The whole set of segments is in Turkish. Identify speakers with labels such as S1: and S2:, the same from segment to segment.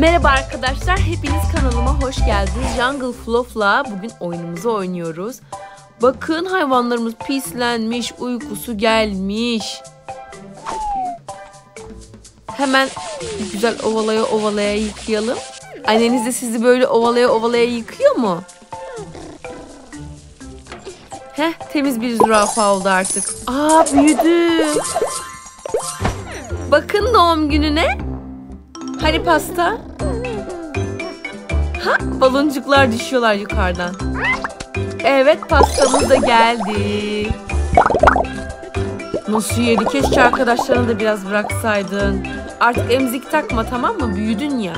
S1: Merhaba arkadaşlar, hepiniz kanalıma hoş geldiniz. Jungle Fluff'la bugün oyunumuzu oynuyoruz. Bakın hayvanlarımız pislenmiş, uykusu gelmiş. Hemen güzel ovalaya ovalaya yıkayalım. Anneniz de sizi böyle ovalaya ovalaya yıkıyor mu? Heh, temiz bir zürafa oldu artık. Aa büyüdü. Bakın doğum gününe. Hani pasta? Baloncuklar düşüyorlar yukarıdan. Evet pastamız da geldi. Nasıl yedi? Keşke arkadaşlarını da biraz bıraksaydın. Artık emzik takma tamam mı? Büyüdün ya.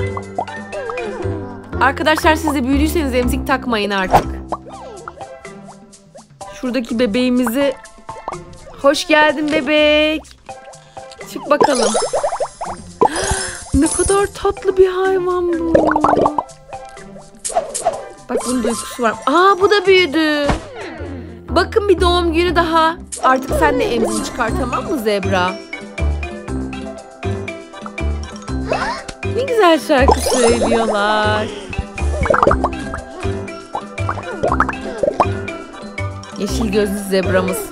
S1: Arkadaşlar siz de büyüdüyseniz emzik takmayın artık. Şuradaki bebeğimizi... Hoş geldin bebek. Çık bakalım. Ne kadar tatlı bir hayvan bu. Bak bunun da uykusu var. Aa bu da büyüdü. Bakın bir doğum günü daha. Artık sen de emzini çıkar tamam mı zebra? Ne güzel şarkı söylüyorlar. Yeşil gözlü zebramız.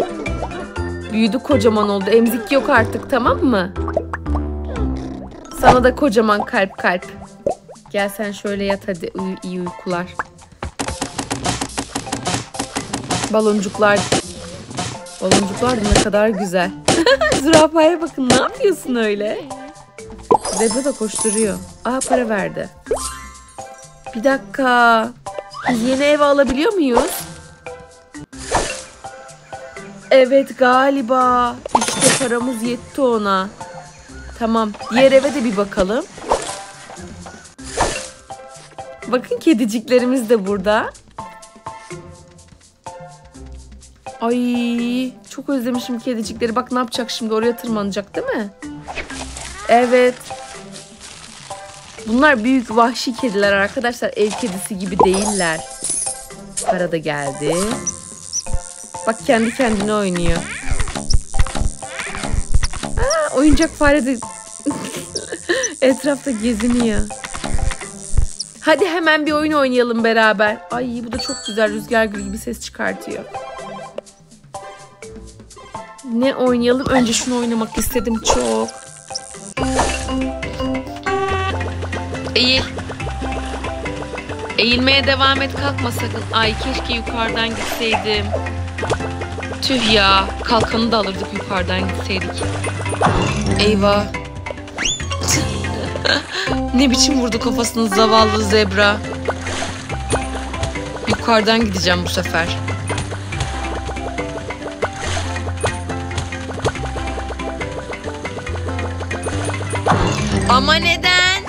S1: Büyüdü kocaman oldu. Emzik yok artık tamam mı? Sana da kocaman kalp kalp. Gel sen şöyle yat hadi. Uyu, iyi uykular. Baloncuklar. Baloncuklar ne kadar güzel. Zürafaya bakın ne yapıyorsun öyle? Zebra da koşturuyor. Aa para verdi. Bir dakika. Yeni ev alabiliyor muyuz? Evet galiba. İşte paramız yetti ona. Tamam. Diğer eve de bir bakalım. Bakın kediciklerimiz de burada. Ay çok özlemişim kedicikleri. Bak ne yapacak şimdi oraya tırmanacak değil mi? Evet. Bunlar büyük vahşi kediler arkadaşlar. Ev kedisi gibi değiller. Para da geldi. Bak kendi kendine oynuyor. Aa, oyuncak fare de etrafta geziniyor. Hadi hemen bir oyun oynayalım beraber. Ay bu da çok güzel rüzgar gülü gibi ses çıkartıyor. Ne oynayalım? Önce şunu oynamak istedim çok. Eğil. Eğilmeye devam et kalkma sakın. Ay keşke yukarıdan gitseydim. Tüh ya. Kalkanı da alırdık yukarıdan gitseydik. Eyvah. ne biçim vurdu kafasını zavallı zebra. Yukarıdan gideceğim bu sefer. Ama neden?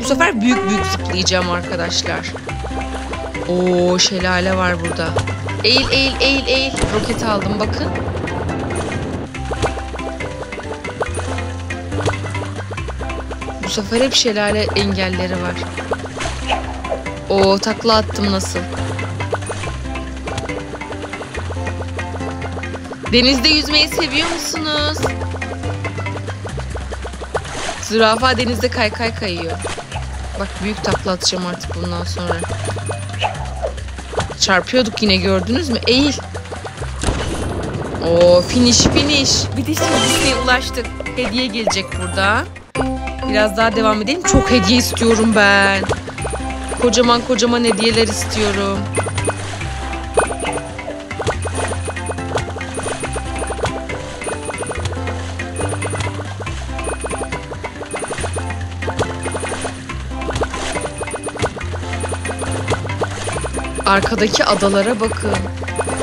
S1: Bu sefer büyük büyük zıplayacağım arkadaşlar. Oo şelale var burada. Eğil eğil eğil eğil. Roket aldım bakın. Bu sefer hep şelale engelleri var. Oo takla attım nasıl? Denizde yüzmeyi seviyor musunuz? Zürafa denizde kaykay kayıyor. Bak büyük takla atacağım artık bundan sonra. Çarpıyorduk yine gördünüz mü? Eğil. Oo finish finish. Bitiş çizgisine ulaştık. Hediye gelecek burada. Biraz daha devam edelim. Çok hediye istiyorum ben. Kocaman kocaman hediyeler istiyorum. Arkadaki adalara bakın.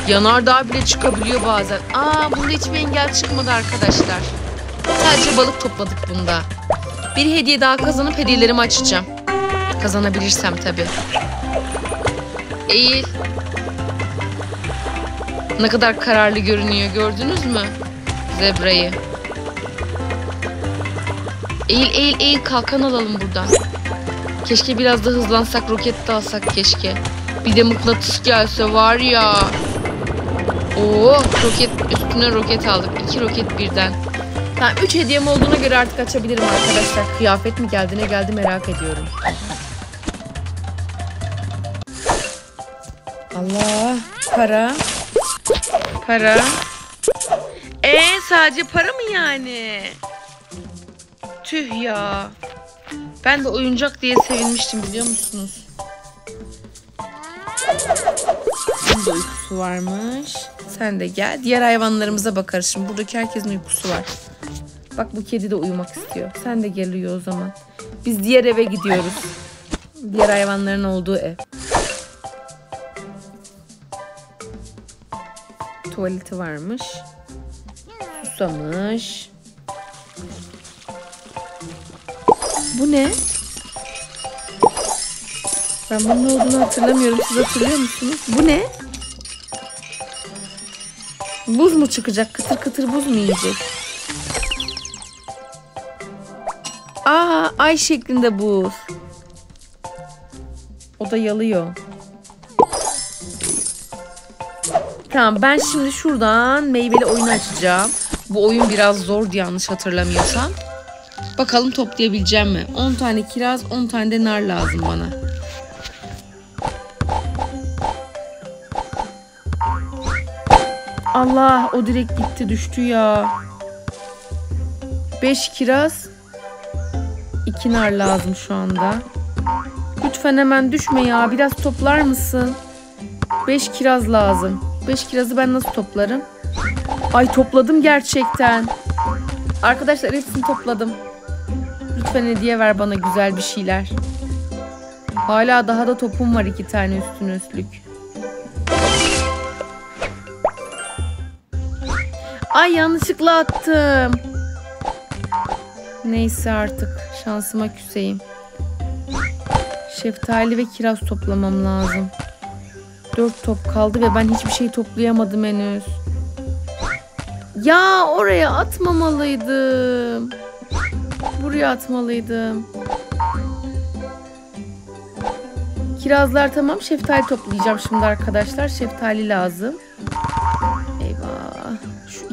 S1: Yanardağ bile çıkabiliyor bazen. Aa bunda hiçbir engel çıkmadı arkadaşlar. Sadece balık topladık bunda. Bir hediye daha kazanıp hediyelerimi açacağım. Kazanabilirsem tabii. Eğil. Ne kadar kararlı görünüyor gördünüz mü? Zebrayı. Eğil eğil eğil kalkan alalım buradan. Keşke biraz da hızlansak roket de alsak keşke. Bir de mıknatıs gelse var ya. Oo roket üstüne roket aldık. İki roket birden. Tamam 3 hediyem olduğuna göre artık açabilirim arkadaşlar. Kıyafet mi geldi ne geldi merak ediyorum. Allah para. Para. Ee sadece para mı yani? Tüh ya. Ben de oyuncak diye sevinmiştim biliyor musunuz? Bunun da uykusu varmış. Sen de gel. Diğer hayvanlarımıza bakarız şimdi. Buradaki herkesin uykusu var. Bak bu kedi de uyumak istiyor. Sen de gel uyu o zaman. Biz diğer eve gidiyoruz. Diğer hayvanların olduğu ev. Tuvaleti varmış. Susamış. Bu ne? Ben bunun ne olduğunu hatırlamıyorum. Siz hatırlıyor musunuz? Bu ne? Buz mu çıkacak? Kıtır kıtır buz mu yiyecek? Aa, ay şeklinde buz. O da yalıyor. Tamam ben şimdi şuradan meyveli oyunu açacağım. Bu oyun biraz zordu yanlış hatırlamıyorsam. Bakalım toplayabileceğim mi? 10 tane kiraz, 10 tane de nar lazım bana. Allah o direkt gitti düştü ya. 5 kiraz, 2 nar lazım şu anda. Lütfen hemen düşme ya. Biraz toplar mısın? 5 kiraz lazım. 5 kirazı ben nasıl toplarım? Ay topladım gerçekten. Arkadaşlar hepsini topladım. Lütfen hediye ver bana güzel bir şeyler. Hala daha da topum var iki tane üstüne üstlük. Ay yanlışlıkla attım. Neyse artık şansıma küseyim. Şeftali ve kiraz toplamam lazım. Dört top kaldı ve ben hiçbir şey toplayamadım henüz. Ya oraya atmamalıydım. Buraya atmalıydım. Kirazlar tamam. Şeftali toplayacağım şimdi arkadaşlar. Şeftali lazım.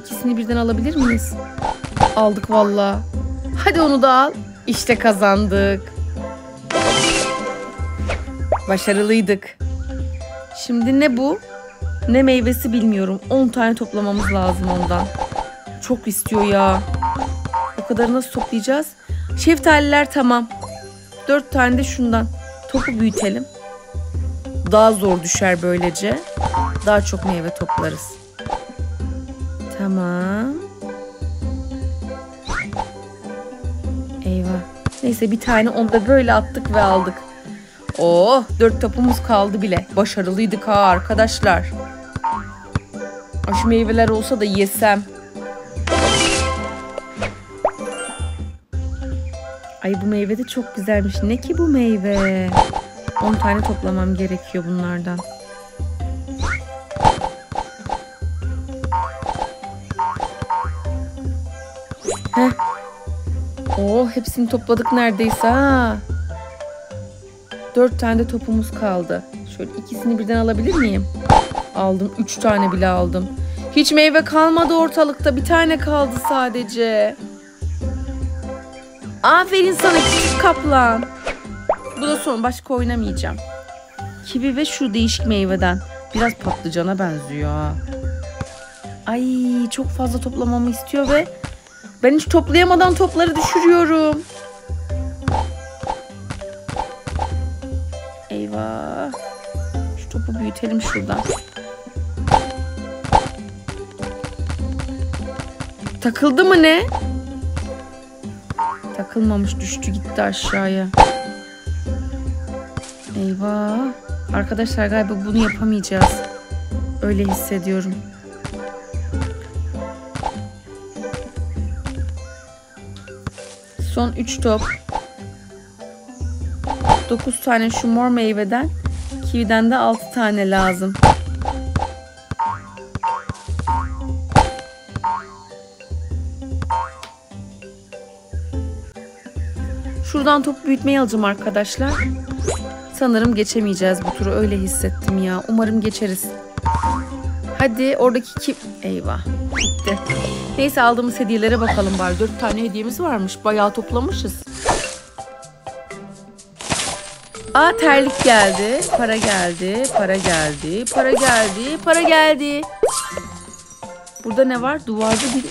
S1: İkisini birden alabilir miyiz? Aldık valla. Hadi onu da al. İşte kazandık. Başarılıydık. Şimdi ne bu? Ne meyvesi bilmiyorum. 10 tane toplamamız lazım ondan. Çok istiyor ya. O kadar nasıl toplayacağız? Şeftaliler tamam. 4 tane de şundan. Topu büyütelim. Daha zor düşer böylece. Daha çok meyve toplarız. Tamam. Eyvah. Neyse bir tane onu da böyle attık ve aldık. Oh dört topumuz kaldı bile. Başarılıydık ha arkadaşlar. Şu meyveler olsa da yesem. Ay bu meyve de çok güzelmiş. Ne ki bu meyve? 10 tane toplamam gerekiyor bunlardan. Heh. Oh hepsini topladık neredeyse ha. Dört tane de topumuz kaldı. Şöyle ikisini birden alabilir miyim? Aldım. Üç tane bile aldım. Hiç meyve kalmadı ortalıkta. Bir tane kaldı sadece. Aferin sana küçük kaplan. Bu da son. Başka oynamayacağım. Kivi ve şu değişik meyveden. Biraz patlıcana benziyor. Ay çok fazla toplamamı istiyor ve ben hiç toplayamadan topları düşürüyorum. Eyvah. Şu topu büyütelim şuradan. Takıldı mı ne? Takılmamış düştü gitti aşağıya. Eyvah. Arkadaşlar galiba bunu yapamayacağız. Öyle hissediyorum. Son 3 top. 9 tane şu mor meyveden, kividen de 6 tane lazım. Şuradan top büyütmeyi alacağım arkadaşlar. Sanırım geçemeyeceğiz bu turu öyle hissettim ya. Umarım geçeriz. Hadi oradaki kim? Eyvah. Gitti. Neyse aldığımız hediyelere bakalım bari. Dört tane hediyemiz varmış. Bayağı toplamışız. Aa terlik geldi. Para geldi. Para geldi. Para geldi. Para geldi. Burada ne var? Duvarda bir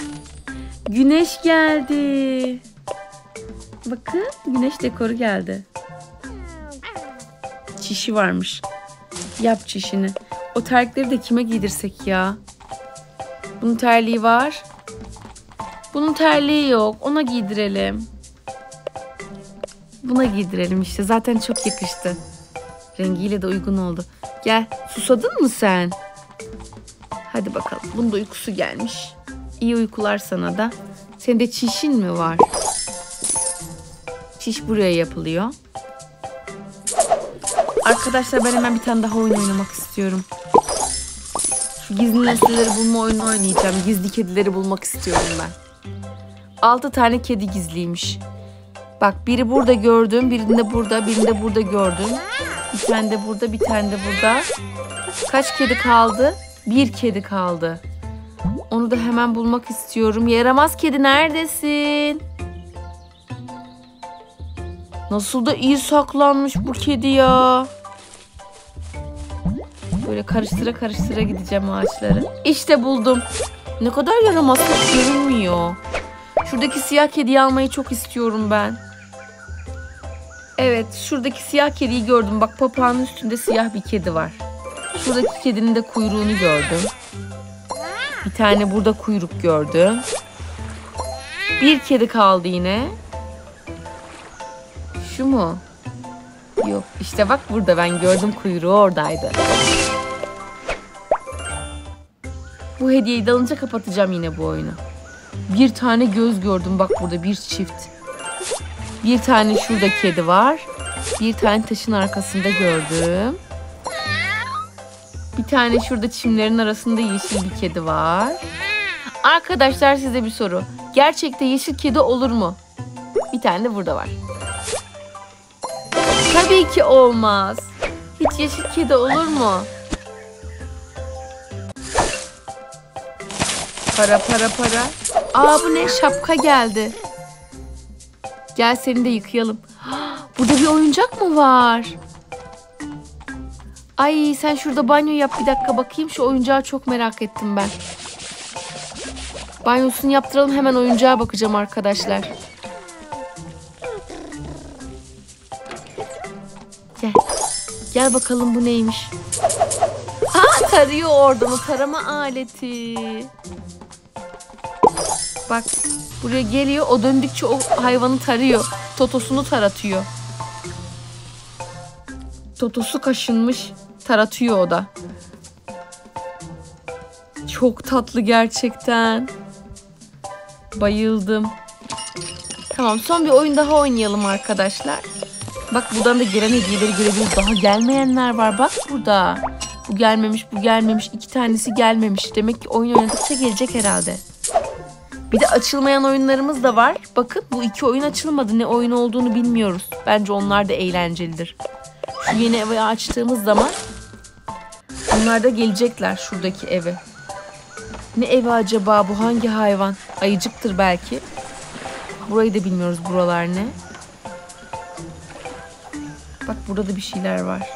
S1: güneş geldi. Bakın güneş dekoru geldi. Çişi varmış. Yap çişini. O terlikleri de kime giydirsek ya? Bunun terliği var. Bunun terliği yok. Ona giydirelim. Buna giydirelim işte. Zaten çok yakıştı. Rengiyle de uygun oldu. Gel. Susadın mı sen? Hadi bakalım. Bunun da uykusu gelmiş. İyi uykular sana da. Senin de çişin mi var? Çiş buraya yapılıyor. Arkadaşlar ben hemen bir tane daha oyun oynamak istiyorum. Şu gizli nesneleri bulma oyunu oynayacağım. Gizli kedileri bulmak istiyorum ben. 6 tane kedi gizliymiş. Bak biri burada gördüm, birinde burada, birinde burada gördüm. Bir tane de burada, bir tane de burada. Kaç kedi kaldı? Bir kedi kaldı. Onu da hemen bulmak istiyorum. Yaramaz kedi neredesin? Nasıl da iyi saklanmış bu kedi ya. Böyle karıştıra karıştıra gideceğim ağaçları. İşte buldum. Ne kadar yaramaz hiç görünmüyor. Şuradaki siyah kediyi almayı çok istiyorum ben. Evet şuradaki siyah kediyi gördüm. Bak papağanın üstünde siyah bir kedi var. Şuradaki kedinin de kuyruğunu gördüm. Bir tane burada kuyruk gördüm. Bir kedi kaldı yine. Şu mu? Yok işte bak burada ben gördüm kuyruğu oradaydı. Bu hediyeyi de alınca kapatacağım yine bu oyunu. Bir tane göz gördüm bak burada bir çift. Bir tane şurada kedi var. Bir tane taşın arkasında gördüm. Bir tane şurada çimlerin arasında yeşil bir kedi var. Arkadaşlar size bir soru. Gerçekte yeşil kedi olur mu? Bir tane de burada var. Tabii ki olmaz. Hiç yeşil kedi olur mu? Para para para. Aa bu ne? Şapka geldi. Gel seni de yıkayalım. Burada bir oyuncak mı var? Ay sen şurada banyo yap bir dakika bakayım. Şu oyuncağı çok merak ettim ben. Banyosunu yaptıralım hemen oyuncağa bakacağım arkadaşlar. Gel. Gel bakalım bu neymiş. Aa tarıyor oradan o tarama aleti. Bak buraya geliyor o döndükçe o hayvanı tarıyor. Totosunu taratıyor. Totosu kaşınmış. Taratıyor o da. Çok tatlı gerçekten. Bayıldım. Tamam son bir oyun daha oynayalım arkadaşlar. Bak buradan da gelen hediyeleri görebiliriz. Daha gelmeyenler var. Bak burada. Bu gelmemiş, bu gelmemiş. iki tanesi gelmemiş. Demek ki oyun oynadıkça gelecek herhalde. Bir de açılmayan oyunlarımız da var. Bakın bu iki oyun açılmadı. Ne oyun olduğunu bilmiyoruz. Bence onlar da eğlencelidir. Şu yeni evi açtığımız zaman onlar da gelecekler şuradaki eve. Ne evi acaba bu? Hangi hayvan? Ayıcıktır belki. Burayı da bilmiyoruz buralar ne. Bak burada da bir şeyler var.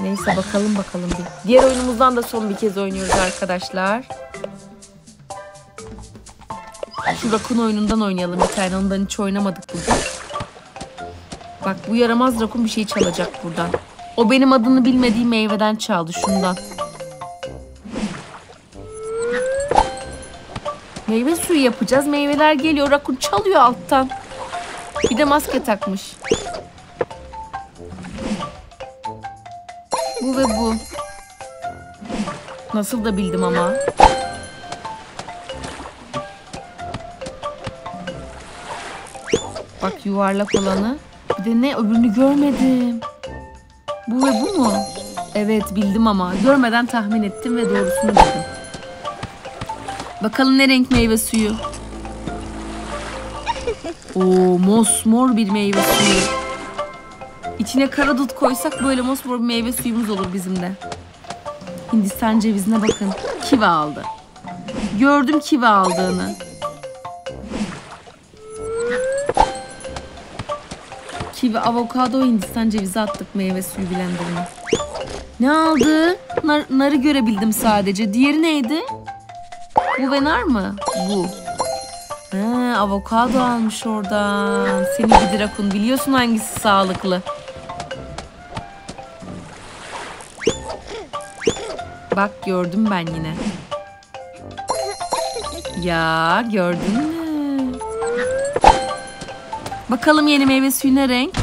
S1: Neyse bakalım bakalım bir. Diğer oyunumuzdan da son bir kez oynuyoruz arkadaşlar. Şu rakun oyunundan oynayalım bir tane. Ondan hiç oynamadık bugün. Bak bu yaramaz rakun bir şey çalacak buradan. O benim adını bilmediğim meyveden çaldı şundan. Meyve suyu yapacağız. Meyveler geliyor. Rakun çalıyor alttan. Bir de maske takmış. Bu ve bu. Nasıl da bildim ama. Bak yuvarlak olanı. Bir de ne öbürünü görmedim. Bu ve bu mu? Evet bildim ama görmeden tahmin ettim ve doğrusunu bildim. Bakalım ne renk meyve suyu. Oo mosmor bir meyve suyu. İçine karadut koysak böyle mosmor bir meyve suyumuz olur bizim de. Hindistan cevizine bakın. Kivi aldı. Gördüm kivi aldığını. Kivi, avokado, Hindistan cevizi attık meyve suyu blenderına. Ne aldı? Nar, narı görebildim sadece. Diğeri neydi? Bu ve nar mı? Bu. Ha, avokado almış oradan. Seni gidi rakun biliyorsun hangisi sağlıklı. Bak gördüm ben yine. Ya gördün mü? Bakalım yeni meyve suyu ne renk?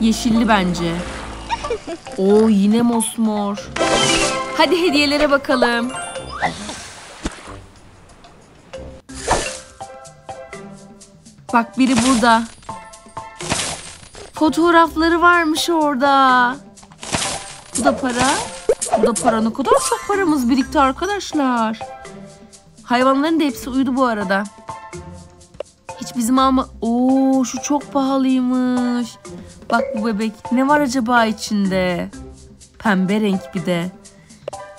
S1: Yeşilli bence. Oo yine mosmor. Hadi hediyelere bakalım. Bak biri burada. Fotoğrafları varmış orada. Bu da para. Bu da para. Ne kadar çok paramız birikti arkadaşlar. Hayvanların da hepsi uyudu bu arada. Hiç bizim alma... Oo şu çok pahalıymış. Bak bu bebek. Ne var acaba içinde? Pembe renk bir de.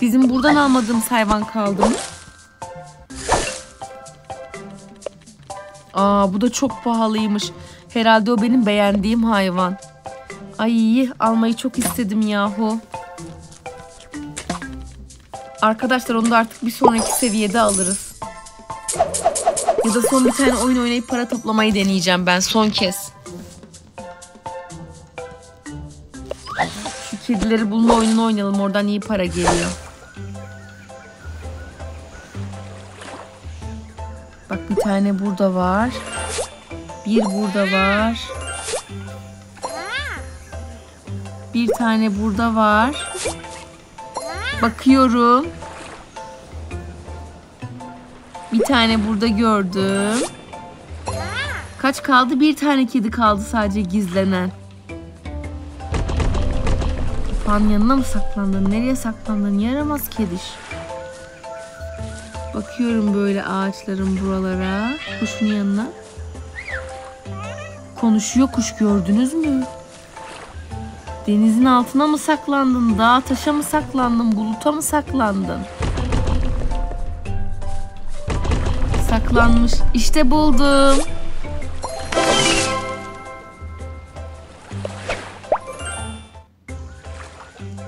S1: Bizim buradan almadığımız hayvan kaldı mı? Aa bu da çok pahalıymış. Herhalde o benim beğendiğim hayvan. Ay almayı çok istedim yahu. Arkadaşlar onu da artık bir sonraki seviyede alırız. Ya da son bir tane oyun oynayıp para toplamayı deneyeceğim ben son kez. Şu kedileri bulma oyununu oynayalım oradan iyi para geliyor. Tane burada var. Bir burada var. Bir tane burada var. Bakıyorum. Bir tane burada gördüm. Kaç kaldı? Bir tane kedi kaldı sadece gizlenen. Kapağın yanına mı saklandın? Nereye saklandın? Yaramaz kediş. Bakıyorum böyle ağaçların buralara. Kuşun yanına. Konuşuyor kuş gördünüz mü? Denizin altına mı saklandın? Dağa taşa mı saklandın? Buluta mı saklandın? Saklanmış. İşte buldum.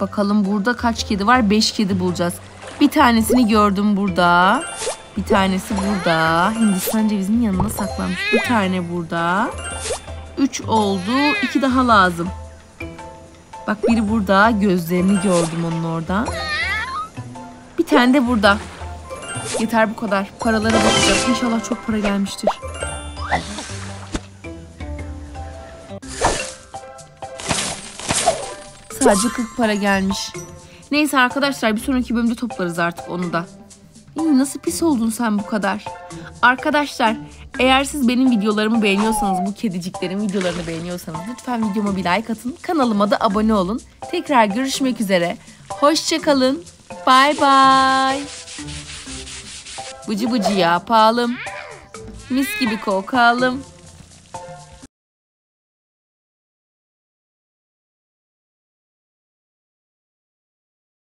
S1: Bakalım burada kaç kedi var? Beş kedi bulacağız. Bir tanesini gördüm burada. Bir tanesi burada. Hindistan cevizinin yanına saklanmış. Bir tane burada. Üç oldu. İki daha lazım. Bak biri burada. Gözlerini gördüm onun orada. Bir tane de burada. Yeter bu kadar. Paralara bakacağız. İnşallah çok para gelmiştir. Sadece 40 para gelmiş. Neyse arkadaşlar bir sonraki bölümde toplarız artık onu da. Nasıl pis oldun sen bu kadar? Arkadaşlar eğer siz benim videolarımı beğeniyorsanız, bu kediciklerin videolarını beğeniyorsanız lütfen videoma bir like atın. Kanalıma da abone olun. Tekrar görüşmek üzere. Hoşçakalın. Bye bye. Bıcı bıcı yapalım. Mis gibi kokalım.